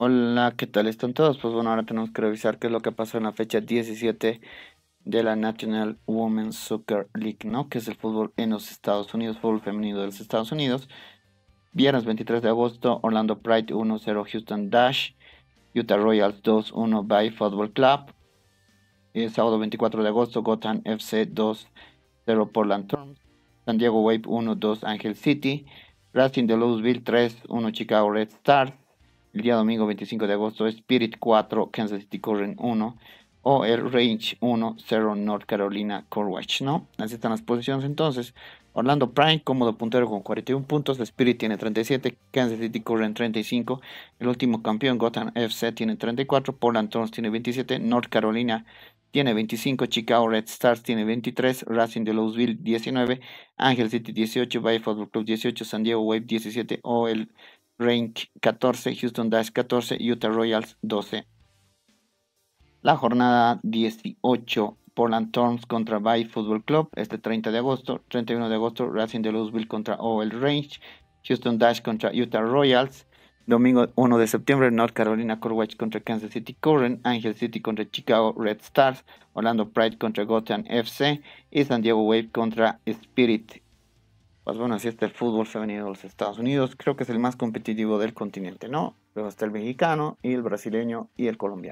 Hola, ¿qué tal están todos? Pues bueno, ahora tenemos que revisar qué es lo que pasó en la fecha 17 de la National Women's Soccer League, ¿no? Que es el fútbol en los Estados Unidos, fútbol femenino de los Estados Unidos. Viernes 23 de agosto, Orlando Pride 1-0 Houston Dash, Utah Royals 2-1 by Football Club. El sábado 24 de agosto, Gotham FC 2-0 Portland Turns, San Diego Wave 1-2 Angel City, Racing de Louisville 3-1 Chicago Red Stars. El día domingo 25 de agosto, Spirit 4, Kansas City Current 1 o el Range 1, 0 North Carolina Corwatch, ¿no? Así están las posiciones entonces. Orlando Prime, cómodo puntero con 41 puntos, Spirit tiene 37, Kansas City Current 35, el último campeón Gotham FC tiene 34, Portland Thorns tiene 27, North Carolina tiene 25, Chicago Red Stars tiene 23, Racing de Louisville 19, Angel City 18, Bay Football Club 18, San Diego Wave 17 o el Rank 14, Houston Dash 14, Utah Royals 12. La jornada 18, Portland Thorns contra Bay Football Club, este 30 de agosto, 31 de agosto, Racing de Louisville contra OL Range, Houston Dash contra Utah Royals, domingo 1 de septiembre, North Carolina Corwatch contra Kansas City Current, Angel City contra Chicago Red Stars, Orlando Pride contra Gotham FC y San Diego Wave contra Spirit pues bueno, así está el fútbol femenino de los Estados Unidos. Creo que es el más competitivo del continente, ¿no? Luego está el mexicano y el brasileño y el colombiano.